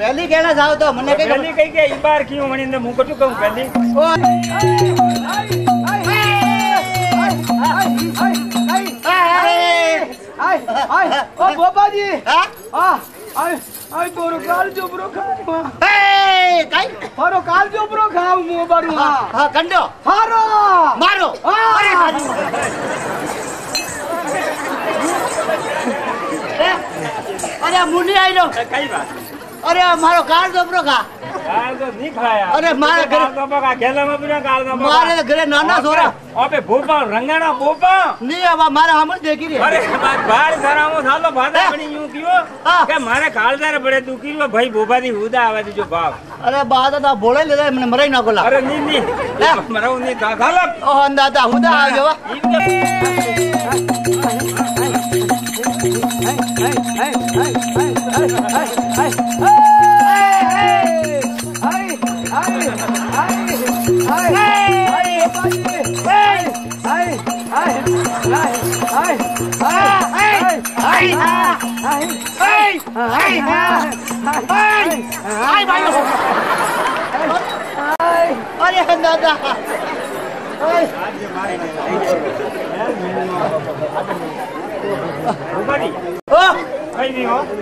પહેલી કેળા જાવ તો મને કઈ પહેલી કઈ કે ઈ બાર કયું મણીને હું કટુ કહું પહેલી? ઓ. બાબાજી હા? આ આય તોરો કાલ જોબરો ખાવ એ કઈ? મારો કાલ જોબરો ખાવ મો બારું હા હા. હા કંડો. હારો. મારો. અરે હારી. અરે મુંડી આઈ લો કઈ વાત? અરે મારો કાર દોબરો ખા કાલ તો નહીં ખાયા અરે મારા ઘરે- કાલ તો બકા ગેલામાં પીના કાલ તો બકા. મારે ઘરે નાના છોરા અબે ભોપા રંગાણા ભોપા નહીં હવે મારે હમણાં દેખી રે અરે બાદ બાર ધરામો થાલો ભાદા પડી યું કયો હા. કે મારે કાળદાર પડે તું કયો ભાઈ ભોપાથી હુદા આવે દીજો ભાવ અરે બા દાદા બોલે લીધા મને મરાઈ નાખો લા અરે ની ની હે? મરાવ ની થા થાલો ઓહો દાદા હુદા આવ્યો વા. ઈ કે આય ભાઈઓ.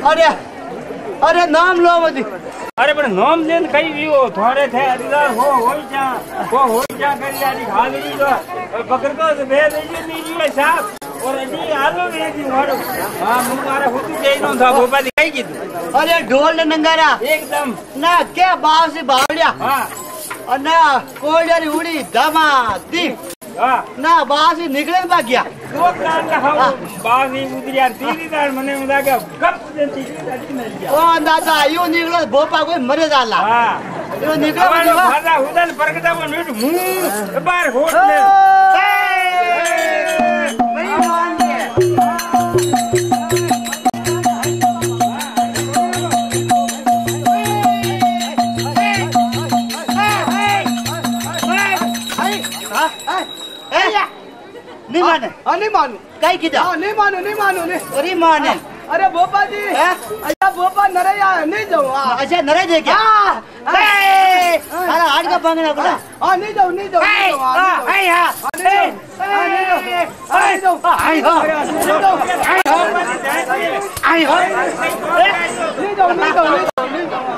아니야. અરે અરે નામ લો બધી અરે પણ નોમ લઈને કઈ દીવો થોડે થે અડીદાર હો હોય જા હો હોય જા કરી આની ખાલી તો પકડ તો બે દઈ જી ની જીવે સાહેબ ઓર અડી આલો વે દી વાડો હા હું મારે હોતું જઈ નો થા ભોપાથી કઈ કીધું અરે ઢોલ ને નંગારા એકદમ ના કે બાવસી બાવળિયા હા અને કોયડાની ઉડી ધમા દીપ હા ના બાસી નીકળે ને બાગ્યા તો કાંડ ખાવ બાવી ઉતર્યા તીરી દાળ મને એમ લાગે ગપ દે તીરી દાળ મરી ગયા ઓ દાદા યો નીકળો ભોપા કોઈ મરે દાલા હા યો નીકળો અમારો બધું, ખાધા હુદાન પરગટા પર મીઠ મું બાર હોટ ને हाँ, हाँ, हाँ, नहीं माने। हाँ नहीं मानू। कई किधर? हाँ नहीं मानू नहीं मानू नहीं अरे माने अरे भोपा जी। अच्छा भोपा नरैया नहीं जाऊँ। अच्छा नरे दे क्या अरे आज का पंगना बोला। हाँ नहीं जाऊँ नहीं जाऊँ नहीं जाऊँ नहीं जाऊँ। आई हो। आई हो! आई हो! नहीं जाऊँ नहीं जाऊँ नहीं जाऊँ।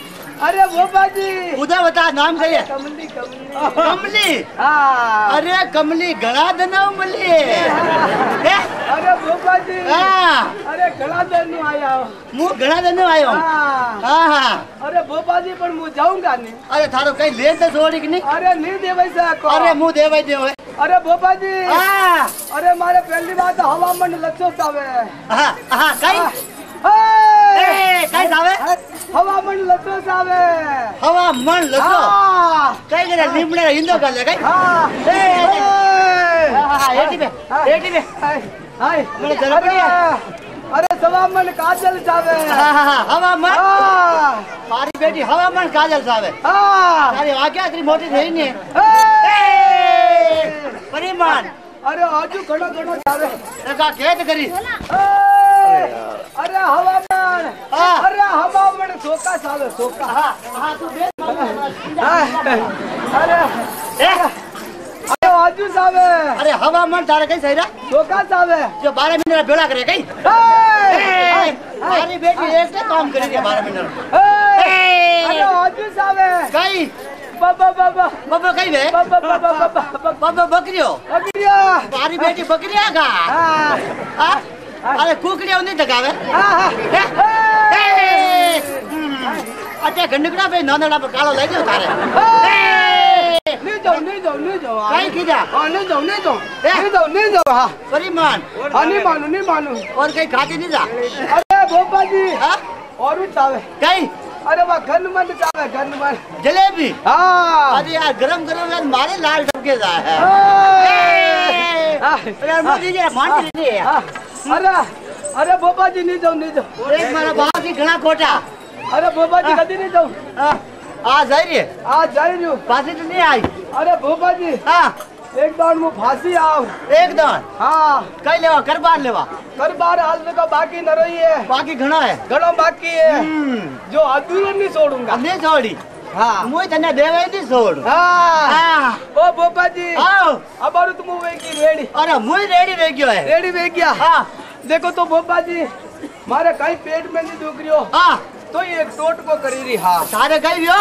અરે ગોપાજી ઉદા બતા નામ કહીએ કમલી કમલી. હા. અરે કમલી ગળા દનવ મલી અરે ગોપાજી હા. અરે ગળા દન આયા. હું ગળા દન આયો? હા. હા અરે ગોપાજી પણ હું જાઉંગા ને. અરે થારો કઈ લે તો છોડી કે નહીં? અરે નહીં દેવાય સાકો અરે હું દેવાય દેવાય અરે ગોપાજી હા. અરે મારે પહેલી વાત હવામાન લક્ષો આવે. હા હા કઈ? હા. એ કઈ આવે હવામાન લક્ષો આવે હવા મન લખો હા કઈ કરે લીમડે હિંદો કરે કઈ હા એ, એ, એ. હા હા એટી બે એટી બે હાય હાય મને જરા પડી અરે અરે સવામન કાજલ જાવે હા હા હા હવા મન હા મારી બેટી હવા મન કાજલ સાવે હા તારી વાક્યા આટલી મોટી થઈ ને હે! પરિમાણ અરે હજુ ઘણો ઘણો જાવે એકા ખેત કરી હે! અરે હવામાન अरे हवामान। हाँ। अरे हवामान सोका सालो सोका हाँ, हाँ तू बे हाँ, अरे अरे आजू सावे अरे हवामान तारे कहीं सही रहा सोका सावे जो बारह महीने का बेड़ा करे कहीं? हमारी बेटी एक काम करेगी बारह महीने अरे आजू सावे कहीं? बाबा बाबा। कहीं बे बाबा बाबा बाबा बकरियो? बकरियो। हमारी बेटी बकरिया का? हाँ? अरे कुकड़िया उन्हें डकावे अच्छा गंडकड़ा पे नौनड़ा पे कालो ले जाओ तारे नहीं जाओ नहीं जाओ नहीं जाओ कहीं की जा हाँ नहीं जाओ नहीं जाओ नहीं जाओ नहीं जाओ हाँ सॉरी मान हाँ नहीं मानू नहीं मानू और कहीं खाते नहीं जा अरे भोपाल जी और भी चावे कहीं अरे वाह गन मन जावे गन मन जलेबी? हाँ। अरे यार गरम गरम यार मारे लाल टपके जाए है। हाँ। हाँ। हाँ। अरे अरे बोपा जी नहीं जाओ नहीं जाओ अरे मारा बाप जी घना खोटा। अरे बोपा जी कभी नहीं जाओ आ जा रही है? आ जा रही हूँ। पास तो नहीं आई? अरे बोपा जी। हाँ। एक दान मु फांसी आओ। एक दान? हाँ। कई लेवा? कर बार लेवा? कर बार हाल में का बाकी न रही है। बाकी घना है? घना बाकी है। हम्म। जो अधूरा नहीं छोड़ूँगा नहीं छोड़ी हाँ। मुझे तने देवे नहीं छोड़ हाँ।, हाँ। ओ बोपा जी आओ। अब और तुम वेगी रेडी। अरे मुझे रेडी रह गयो है। रेडी वे गया। हाँ। देखो तो बोपा जी मारे कहीं पेट में नहीं दुख रही हो हाँ। तो एक टोट को करी रही हा। सारे कई रियो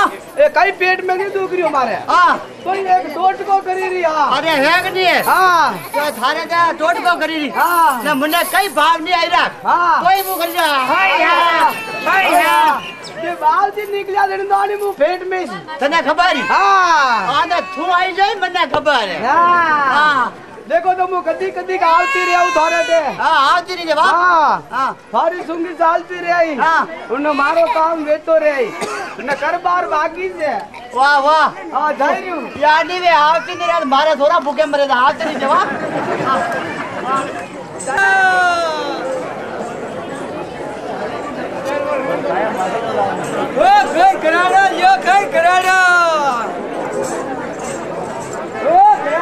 ए कई पेट में नहीं दुख रियो मारे हाँ। तो एक टोट को करी रही हा। अरे है कि नहीं? है। हाँ तो थारे का टोट को करी रही हाँ। ना मने कई भाव नहीं आई रा। हाँ। कोई मु कर जा। हाय हाँ। हाय हाँ। ते बाल जी निकला देन दानी मु पेट में। तने खबर? हाँ, हाँ। आना थू आई जाए मने खबर। है हाँ। हाँ। देखो तो मु कदी कदी का आवती रे आउ थारे दे हाँ आवती रे बा हाँ थारी हाँ। सुंगी चालती रही हाँ। उन मारो काम वेतो रही उन करबार बाकी से। वाह वाह। हाँ धैर्य यानी वे आवती रे आज मारे थोड़ा भूखे मरे आवती रे जवा ओ खैर कराड़ा यो खैर कराड़ा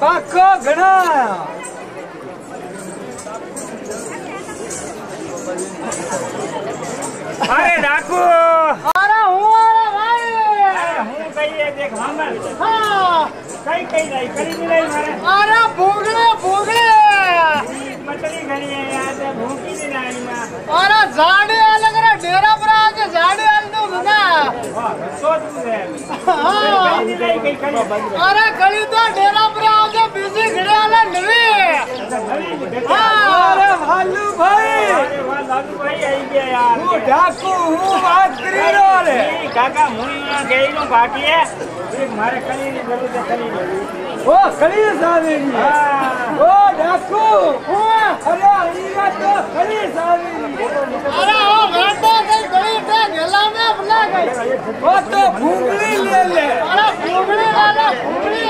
પાકો ઘણા અરે ડાકુ અરે હું અરે ભાઈ અરે હું કહીએ દેખ મામા હા કઈ કઈ રહી કરી મિલાઈ મારે અરે ભોગડે ભોગડે મતલી ઘણી યાર ભૂખી ની નાની માં અરે ઝાડે લગ રે ડેરા પર અરે કળી તો ડેરા પર આવજો બીજી ઘડિયાળે નવી અરે ભાલુ ભાઈ ભાલુ ભાઈ આવી ગયા યાર હું ઢાકુ હું વાત કરી રહ્યો રે કાકા હું ગઈનો બાકી હે મારે કળીની જરૂર છે કળીની ઓ કળી સાવેની ઓ ઢાકુ હું અરે હરી વાત તો કળી સાવેની અરે ઓ ગાંડા કઈ કળી गला में बुला गई वो हाँ तो भूंगली ले ले। अरे भूंगली वाला भूंगली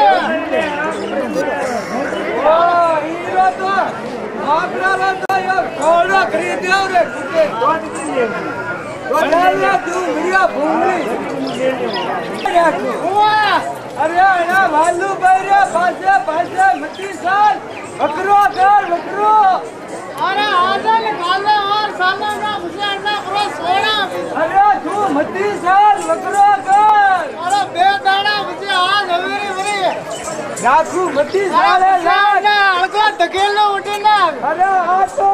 ओ हीरो तो आपरा रे तो यार घोड़ा खरीदे रे कुत्ते दोट के लिए बड़ा तू मेरा भूंगली अरे ना भालू बैरे फासे फासे मिट्टी साल बकरो घर बकरो। અરે ને કાલે ઓર સાલે ના મુઝે ના કરો સોના અરે તું મતી સાલ વકરો કર અરે બે દાડા મુઝે આ નવેરી વરી રાખું મતી સાલે અળગો ધકેલો ના. અરે આ તો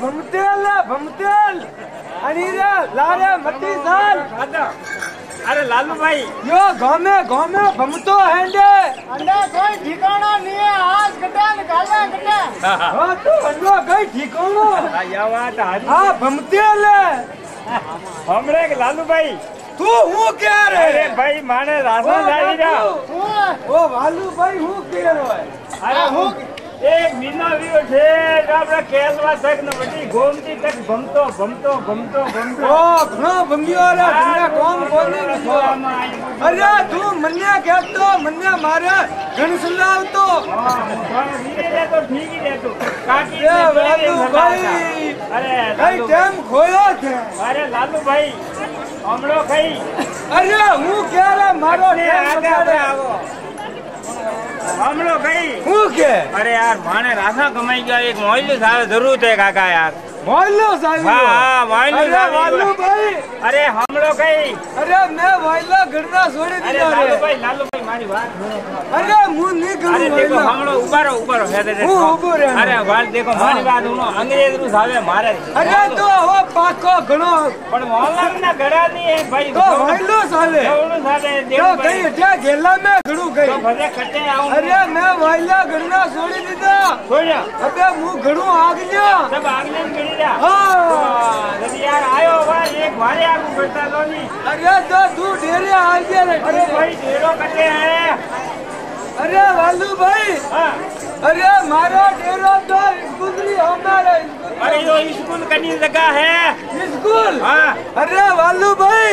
ભમતેલ ભમતેલ. અની રે લારે મતી સાલ. દાદા અરે લાલુભાઈ. યો ગમે ગમે ભમતો હેંડે. અને કોઈ ઠિકાણો નહીં આજ કટા ને કાલે કટા હો તો હંડો કઈ ઠીકાણો. આ વાત હારી. હા ભમતે લે. હમણે કે લાલુભાઈ? તું હું કે રે અરે ભાઈ માને રાસા જાવી હું ઓ વાલુભાઈ હું કે રે અરે હું એક વિનાવીઓ છે આપણા કેલવા તક ને બધી ગોમતી તક ભમતો ભમતો ભમતો ભમતો. ઓ ઘણો ભમ્યો અરે તમને કોમ બોલી નથી અરે તું મને કહેતો મને મારે ઘણ સુલાવતો ધીરે તો ઠીક રહેતો કાકી ભાઈ અરે ભાઈ કેમ ખોયો છે? અરે લાલુ ભાઈ હમણો ખાઈ. અરે હું ક્યારે મારો આગળ આવો. હમણો ભાઈ. હું કે? અરે યાર માણે રાસા કમાઈ ગયા. એક મોઈલું સાવે જરૂર છે કાકા યાર. મોયલો સાહેબ હા, મોયલો સાહેબ. વાલુ ભાઈ. અરે હમણો કઈ અરે મે મોયલો ઘરના છોડી અરે લાલુ ભાઈ લાલુ ભાઈ મારી વાત. અરે હું નહીં અરે દેખો વાયલા. ઉભારો ઉભારો હે હું ઊભો રહે. અરે વાલ દેખો મારી વાત હું અંગ્રેજનું સાવે મારે. અરે તો હવે પાકો ઘણો. પણ મોહનલાલ ના ઘડા ની એ ભાઈ તો વાયલો ચાલે એવડું સાવે તો કઈ ત્યાં ગેલા મેં ઘણું તો ભલે કટે આવું અરે મેં વાયલા ઘરના છોડી દીધા. છોડ્યા? અબે હું ઘણું આગલ્યો. સબ આગલે ગણી રહ્યા. હા. યાર આયો ભાઈ એક મારે આગું કરતા તો નહીં. અરે તો તું ડેરે આવજે રે. અરે ભાઈ ઢેરો કટે હે. अरे वालू भाई। हाँ। अरे मारो डेरो तो, तो स्कूल अरे यो स्कूल कनी जगह है। स्कूल? हाँ। अरे वालू भाई।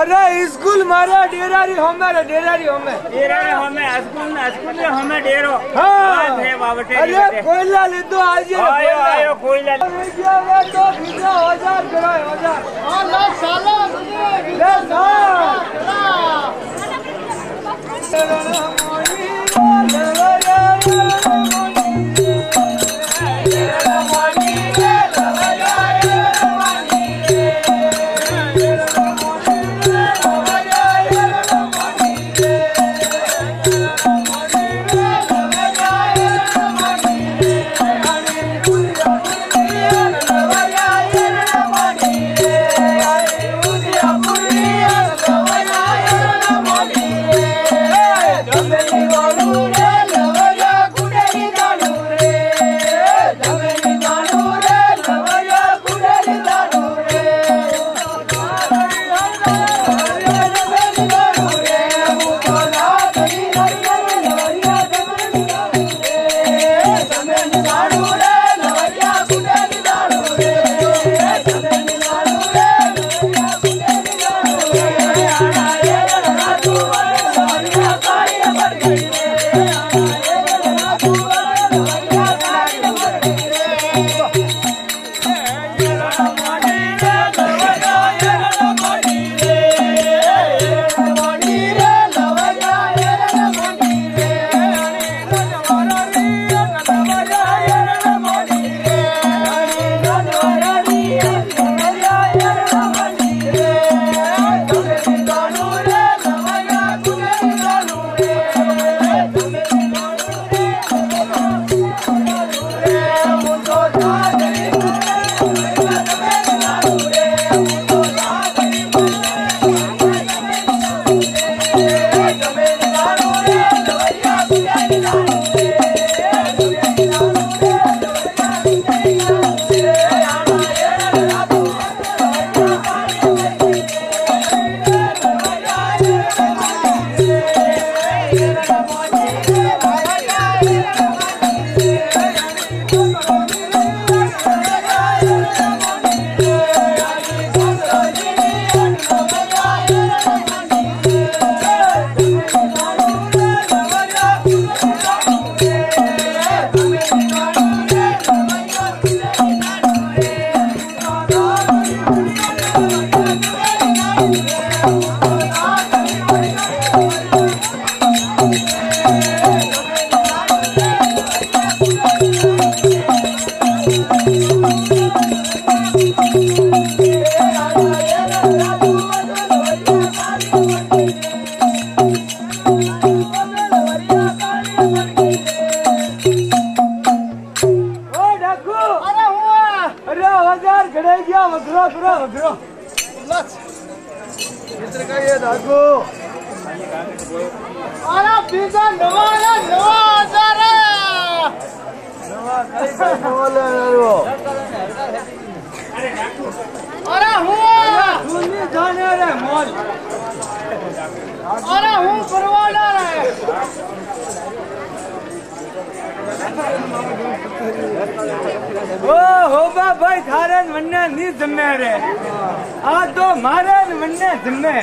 अरे स्कूल मारो डेरा री हमें डेरा री हमें डेरा रे हमें स्कूल स्कूल ने हमें डेरो। हाँ। है बाबटे अरे कोयला ले दो तो आज आयो आयो कोयला ले। तो बिना हज़ार करो हज़ार हाँ ला साला ले सा 啦啦啦啦啦啦 यार घड़े गया, वगरो वगरो वगरो। इधर का ये दागो? आला बीजा नवा आला नवा आजार नवा नवा ले रो अरे हुआ सुनी जाने रे, मॉल। अरे हूँ परवाना रे। Thank you. ઓ હોબા ભાઈ થારે મને ની જમે રે. આ તો મારે મને જમે.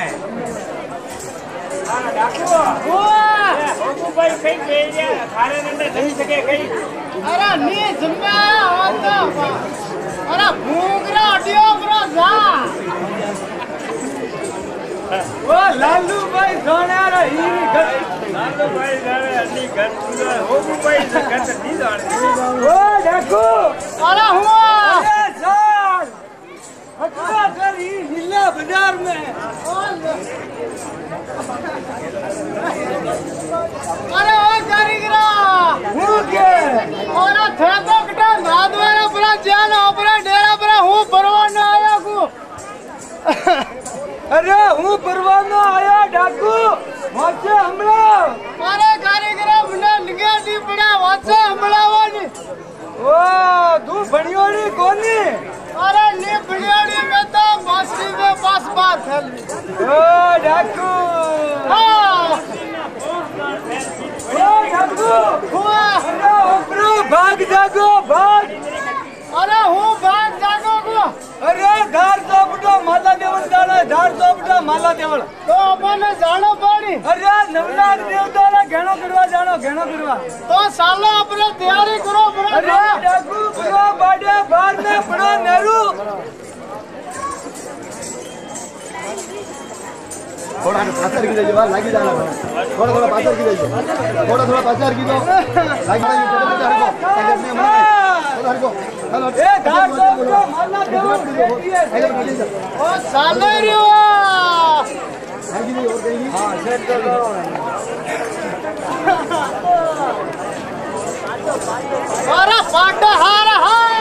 અરે ની જમે અરે ભૂંગરા અડિયો બ્રો જા. લાલુ ભાઈ જાણ્યા રે ઈ ગત લાલુ ભાઈ જાણે અલી ગત હોબુ ભાઈ ગત ની જાણે ઓ ડાકુ અરે હું ડાકુ ભાગ જાગો ભાગ અરે હું ભાગ જાગો છું અરે ધાર ચોપડો માલા દેવળ દાડા ધાર ચોપડો માલા દેવળ તો આપણને જાણો પડી અરે નવનાર દેવતાના ઘેણો કરવા જાણો ઘેણો કરવા તો સાલો આપણે તૈયારી કરો અરે ડાકુ પૂરો બાડે બાર ને પડો નેરું थोड़ा पाचार की जाइए लगी जाना थोड़ा। थोड़ा पाचार की जाइए थोड़ा थोड़ा पाचार की जाओ लगी जाइए थोड़ा थोड़ा हेलो ए गार्ड साहब को मारना ओ साले रियो हाँ सेट कर दो। सारा पाटा हार हार